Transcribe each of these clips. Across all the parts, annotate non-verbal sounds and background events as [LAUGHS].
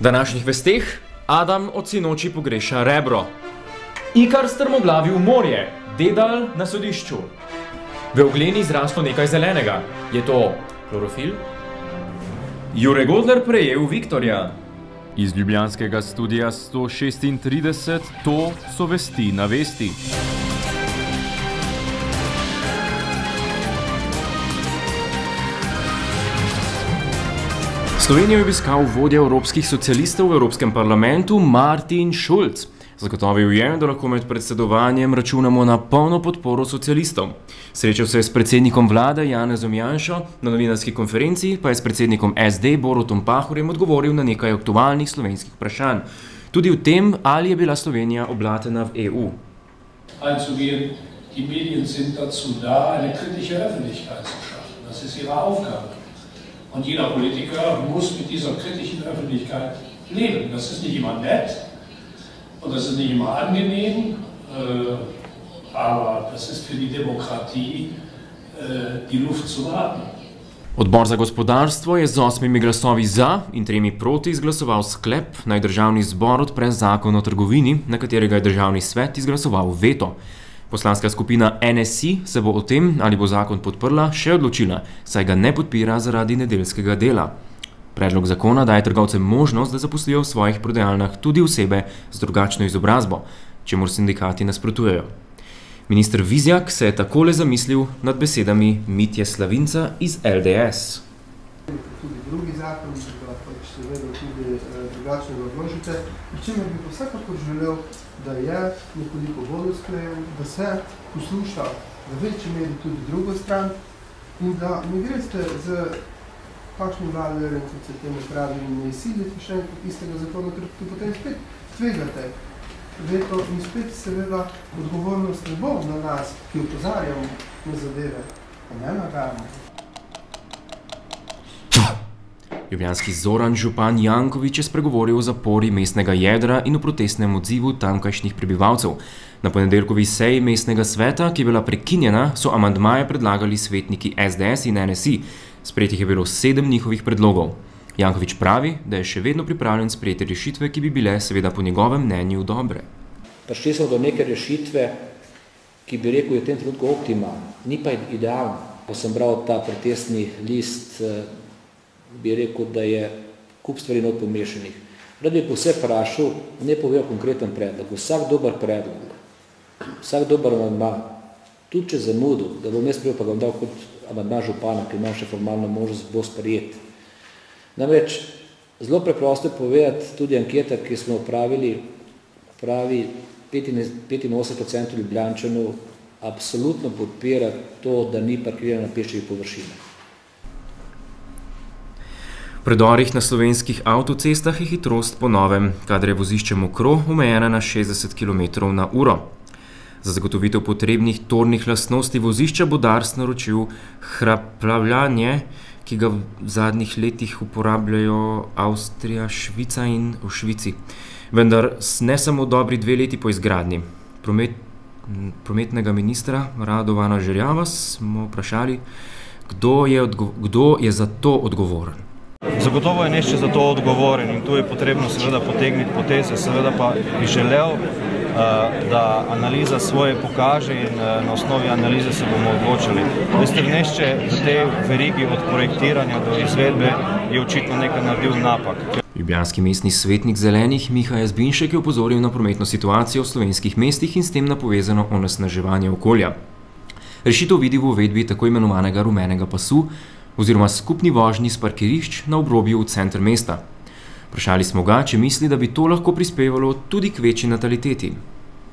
Današnjih vesteh Adam od sinoči pogreša rebro. Ikar strmoglavi v morje, dedal na sodišču. V ogleni zraslo nekaj zelenega. Je to klorofil? Jure Godler prejel Viktorja. Iz ljubljanskega studia 136 to so vesti na vesti. Slovenijo je obiskal vodja evropskih socialistov v Evropskem parlamentu Martin Schulz. Zagotovil je, da lahko med predsedovanjem računamo na polno podporo socialistov. Srečal se je s predsednikom vlade Janezom Janšo, na novinarski konferenci pa je s predsednikom SD Borutom Pahorjem odgovoril na nekaj aktualnih slovenskih vprašanj. Tudi v tem, ali je bila Slovenija oblatena v EU. einzugehen. Die Medien sind dazu da, eine kritische Öffentlichkeit zu schaffen. Das ist ihre Aufgabe. Und jeder Politiker muss mit dieser kritischen Öffentlichkeit leben. Das ist nicht immer nett und das ist nicht immer angenehm, äh, aber das ist für die Demokratie äh, die Luft zum Atmen. Odbor za gospodarstvo je z osmimi glasovi za in tremi proti izglasoval sklep, naj državni zbor odpre zakon o trgovini, na katerega je državni svet izglasoval veto. Poslanska skupina NSI se bo o tem, ali bo zakon podprla, še odločila, saj ga ne podpira zaradi nedeljskega dela. Predlog zakona daje trgovcem možnost, da zaposlijo v svojih prodajalnah tudi osebe z drugačno izobrazbo, čemu sindikati nasprotujejo. Ministr Vizjak se je takole zamislil nad besedami Mitje Slavinca iz LDS. tudi drugi zakon, ki ga pač seveda tudi eh, drugačnega odložite, pri čemer bi vsekakor želel, da je nekoliko bolj usklajen, da se posluša v večji meri tudi drugo stran in da ne greste z takšnim vladarjem, kot se temu pravi, in ne silite še enkrat istega zakona, ker tu potem spet tvegate veto in spet seveda odgovornost ne bo na nas, ki opozarjamo na zadeve, pa ne nagajamo. Ljubljanski Zoran Župan Jankovič je spregovoril o zapori mestnega jedra in o protestnem odzivu tamkajšnjih prebivalcev. Na ponedeljkovi seji mestnega sveta, ki je bila prekinjena, so amandmaje predlagali svetniki SDS in NSI. Sprejetih je bilo sedem njihovih predlogov. Jankovič pravi, da je še vedno pripravljen sprejeti rešitve, ki bi bile seveda po njegovem mnenju dobre. Prišli smo do neke rešitve, ki bi rekel, je v tem trenutku optimalna, ni pa idealna. Ko sem bral ta protestni list, eh, bi rekel, da je kup stvari not pomešanih. Rad bi vse vprašal, ne povedal konkreten predlog, vsak dober predlog, vsak dober amandma, tudi če zamudil, da bom jaz prijel, pa ga bom dal kot amandma župana, ki imam še formalno možnost, bo sprejet. Namreč, zelo preprosto je povedati, tudi anketa, ki smo opravili, pravi 85% Ljubljančanov absolutno podpira to, da ni parkirano na peščevih površinah. Predorih na slovenskih avtocestah je hitrost po novem, kadar je vozišče mokro, omejena na 60 km na uro. Za zagotovitev potrebnih tornih lastnosti vozišča bo Dars naročil hraplavljanje, ki ga v zadnjih letih uporabljajo Avstrija, Švica in v Švici. Vendar ne samo dobri dve leti po izgradnji. Promet, prometnega ministra Radovana Žerjava smo vprašali, kdo je, odgo, kdo je za to odgovoren. Zagotovo je nešče za to odgovoren in tu je potrebno seveda potegniti poteze, seveda pa bi želel, eh, da analiza svoje pokaže in eh, na osnovi analize se bomo odločili. Veste, nešče v tej verigi od projektiranja do izvedbe je očitno nekaj naredil napak. Ljubljanski mestni svetnik zelenih Miha Jazbinšek je opozoril na prometno situacijo v slovenskih mestih in s tem na povezano onesnaževanje okolja. Rešitev vidi v uvedbi tako imenovanega rumenega pasu oziroma skupni vožnji s parkirišč na obrobju v center mesta. Vprašali smo ga, če misli, da bi to lahko prispevalo tudi k večji nataliteti.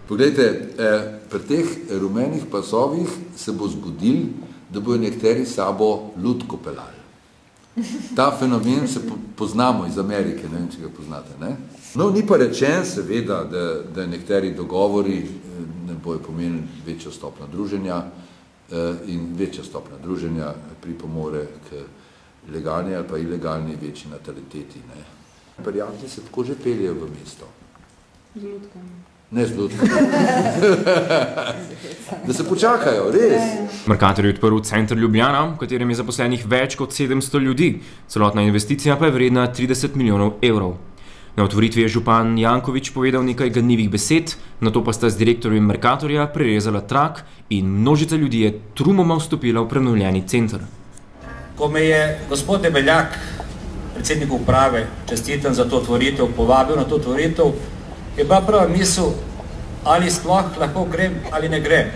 Poglejte, eh, pri teh rumenih pasovih se bo zgodil, da bojo nekateri sabo lutko pelali. Ta fenomen se po, poznamo iz Amerike, ne vem, če ga poznate. Ne? No, ni pa rečen, seveda, da, da nekateri dogovori eh, ne bojo pomenili večjo stopno druženja eh, in večja stopna druženja pripomore k legalni ali pa ilegalni večji nataliteti. Ne? Prijatelji se tako že peljejo v mesto. Ne z lutkom. [LAUGHS] da se počakajo, res. Merkator je odprl center Ljubljana, v katerem je zaposlenih več kot 700 ljudi, celotna investicija pa je vredna 30 milijonov evrov. Na otvoritvi je župan Jankovič povedal nekaj ganljivih besed, na to pa sta z direktorjem Merkatorja prerezala trak in množica ljudi je trumoma vstopila v prenovljeni center. Ko me je gospod Debeljak, predsednik uprave, čestitam za to otvoritev, povabil na to otvoritev, je bila prva misel, ali sploh lahko grem ali ne grem.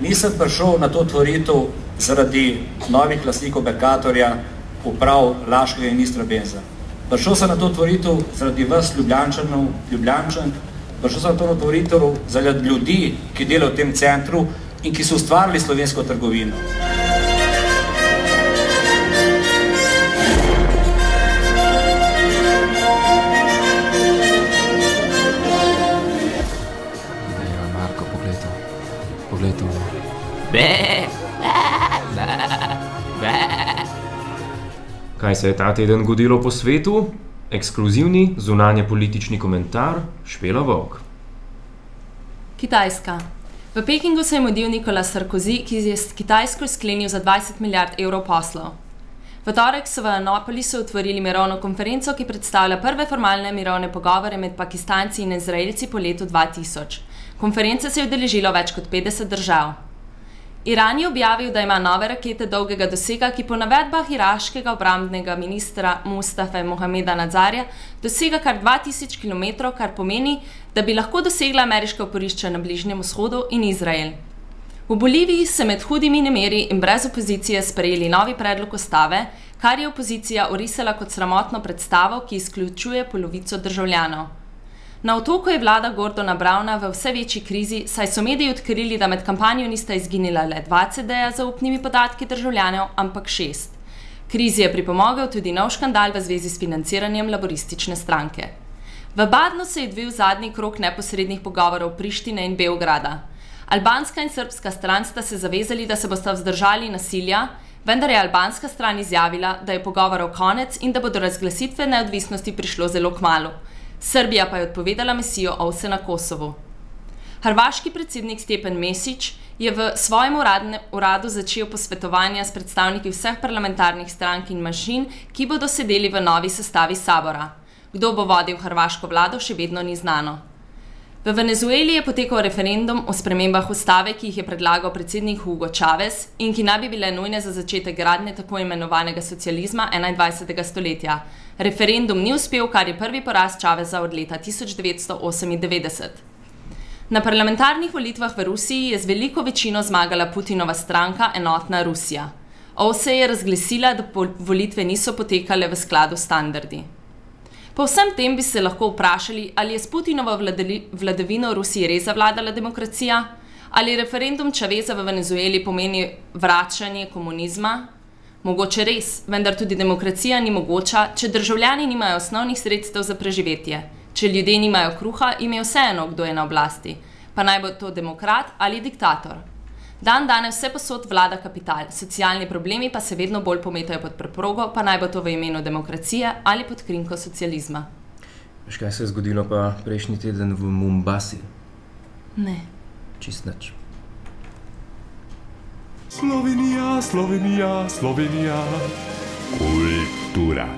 Nisem prišel na to otvoritev zaradi novih lastnikov Merkatorja, uprav Laškega in Istra Benza. Prišel sem na to otvoritev zaradi vas, Ljubljančanov, Ljubljančan, prišel sem na to otvoritev zaradi ljudi, ki delajo v tem centru in ki so ustvarili slovensko trgovino. Kaj se je ta teden godilo po svetu? Ekskluzivni zunanje politični komentar Špela Vok. Kitajska. V Pekingu se je mudil Nikola Sarkozy, ki je s Kitajsko sklenil za 20 milijard evrov poslov. V torek so v Anopolisu otvorili mirovno konferenco, ki predstavlja prve formalne mirovne pogovore med Pakistanci in Izraelci po letu 2000. Konference se je udeležilo več kot 50 držav. Iran je objavil, da ima nove rakete dolgega dosega, ki po navedbah iraškega obrambnega ministra Mustafa Mohameda Nazarja dosega kar 2000 km, kar pomeni, da bi lahko dosegla ameriška oporišča na Bližnjem vzhodu in Izrael. V Boliviji se med hudimi nemeri in brez opozicije sprejeli novi predlog ustave, kar je opozicija orisala kot sramotno predstavo, ki izključuje polovico državljanov. Na otoku je vlada Gordona Brauna v vse večji krizi, saj so mediji odkrili, da med kampanjo nista izginila le dva CD-ja z zaupnimi podatki državljanov, ampak šest. Krizi je pripomogel tudi nov škandal v zvezi s financiranjem laboristične stranke. V Badnu se je odvil zadnji krok neposrednih pogovorov Prištine in Beograda. Albanska in srpska stran sta se zavezali, da se bosta vzdržali nasilja, vendar je albanska stran izjavila, da je pogovorov konec in da bo do razglasitve neodvisnosti prišlo zelo kmalo. Srbija pa je odpovedala misijo OVSE na Kosovu. Hrvaški predsednik Stepen Mesić je v svojem uradne, uradu začel posvetovanja s predstavniki vseh parlamentarnih strank in manjšin, ki bodo sedeli v novi sestavi sabora. Kdo bo vodil hrvaško vlado, še vedno ni znano. V Venezueli je potekal referendum o spremembah ustave, ki jih je predlagal predsednik Hugo Chavez in ki naj bi bile nujne za začetek gradnje tako imenovanega socializma 21. stoletja. Referendum ni uspel, kar je prvi poraz Chaveza od leta 1998. Na parlamentarnih volitvah v Rusiji je z veliko večino zmagala Putinova stranka Enotna Rusija. OVSE je razglasila, da volitve niso potekale v skladu s standardi. Po vsem tem bi se lahko vprašali, ali je s Putinovo vladavino Rusiji res zavladala demokracija, ali referendum Čaveza v Venezueli pomeni vračanje komunizma. Mogoče res, vendar tudi demokracija ni mogoča, če državljani nimajo osnovnih sredstev za preživetje. Če ljudje nimajo kruha, je vseeno, kdo je na oblasti, pa naj bo to demokrat ali diktator. Dan danes vse posod vlada kapital, socialni problemi pa se vedno bolj pometajo pod preprogo, pa naj bo to v imenu demokracije ali pod krinko socializma. Veš, kaj se je zgodilo pa prejšnji teden v Mumbasi? Ne. Čist nič. Slovenija, Slovenija, Slovenija, kultura.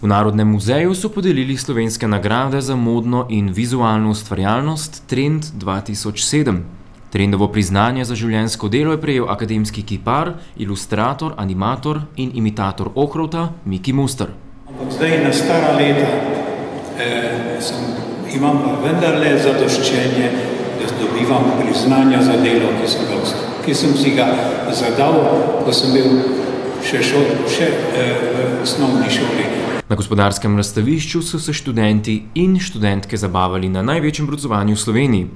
V Narodnem muzeju so podelili slovenske nagrade za modno in vizualno ustvarjalnost Trend 2007. Trendovo priznanje za življenjsko delo je prejel akademski kipar, ilustrator, animator in imitator Ohrovta Miki Muster. Ampak zdaj na stara leta eh, sem, imam pa vendarle zadoščenje, da dobivam priznanja za delo, ki sem, ga, ki sem si ga zadal, ko sem bil še, šol, še eh, v osnovni šoli. Na gospodarskem razstavišču so se študenti in študentke zabavali na največjem brucovanju v Sloveniji.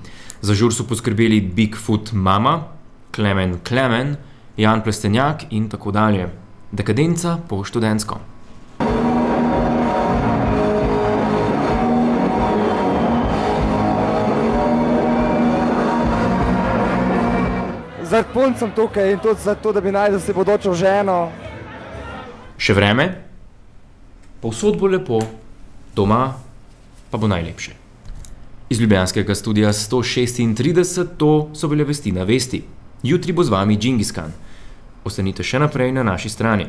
Za žur so poskrbeli Bigfoot Mama, Klemen Klemen, Jan Plestenjak in tako dalje. Dekadenca po študentsko. Zdaj punc sem tukaj in tudi zato, da bi najdel si bodočo ženo. Še vreme? Povsod bo lepo, doma pa bo najlepše. Iz Ljubljanskega studia 136 to so bile vesti na vesti. Jutri bo z vami Džingiskan. Ostanite še naprej na naši strani.